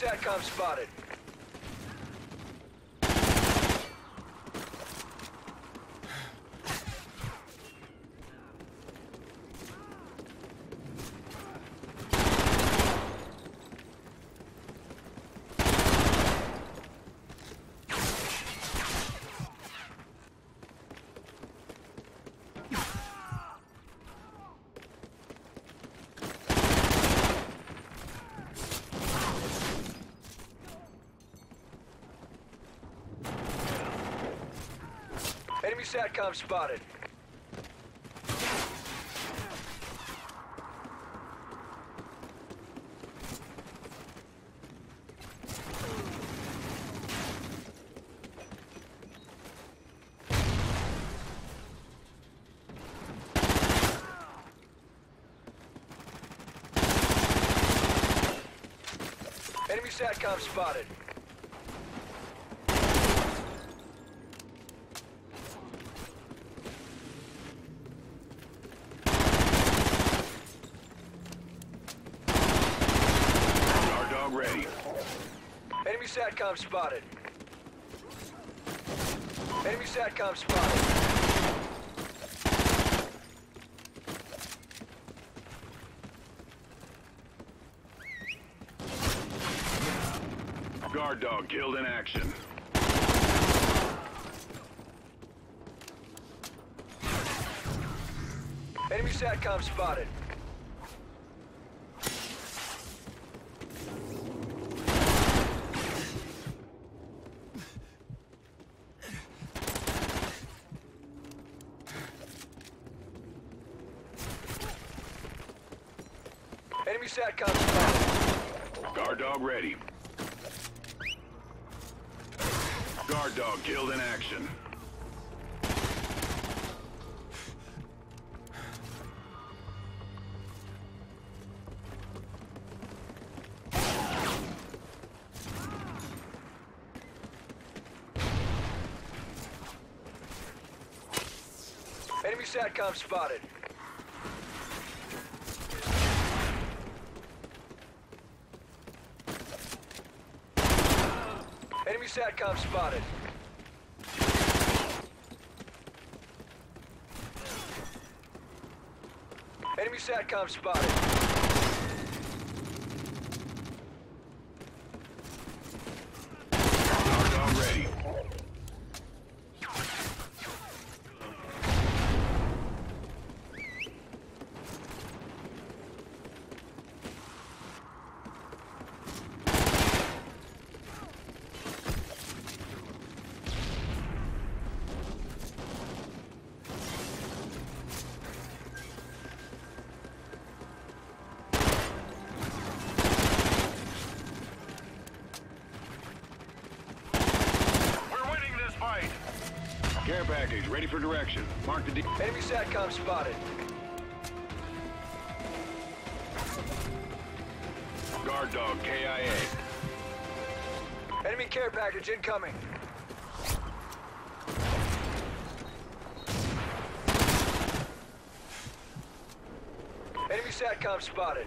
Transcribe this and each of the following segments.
SATCOM spotted. Enemy SATCOM spotted. Enemy SATCOM spotted. Guard dog ready. Enemy SATCOM spotted. Enemy SATCOM spotted. Guard dog killed in action. Enemy SATCOM spotted. Enemy SATCOM spotted. Guard dog ready. Guard dog killed in action. Enemy SATCOM spotted. Enemy SATCOM spotted. Enemy SATCOM spotted. Guard dog ready. We're winning this fight. Care package ready for direction. Mark the D. Enemy SATCOM spotted. Guard dog KIA. Enemy care package incoming. Enemy SATCOM spotted.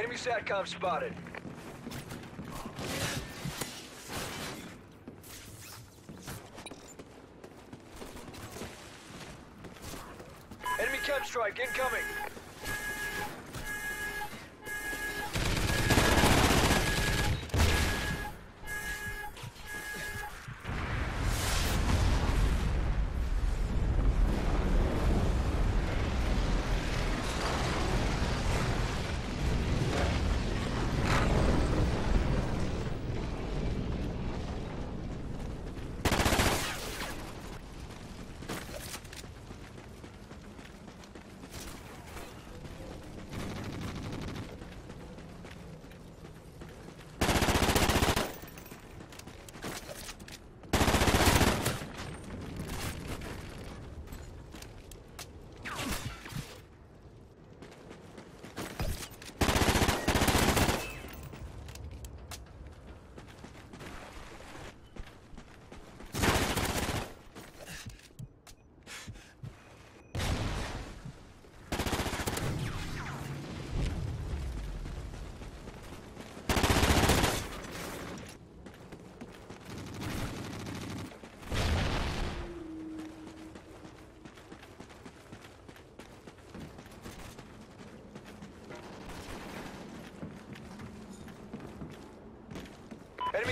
Enemy SATCOM spotted. Enemy KEM strike incoming.